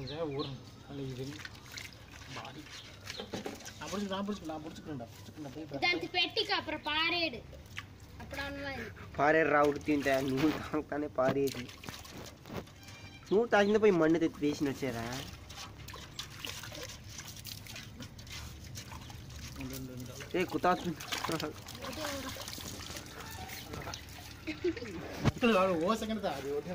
கொஞ்சம் ஊறணும். நல்லா இது பாடி நான் பிடிச்சி நான் பிடிச்சி நான் பிடிச்சிக்கிறேன்டா பிடிச்சிக்கிறேன் பெட்டிக்கு அப்புறம் பாரேடு. பாரேடுறா உடுத்தின்ட்ட. நூல் தாங்கத்தானே பாரேடு. நூல் தாக்கிட்டு போய் மண்ணு தைத்து பேசின்னு வச்சுறேன் ஏய் குத்தா ஓ செகண்ட் தான் அது ஒன்றே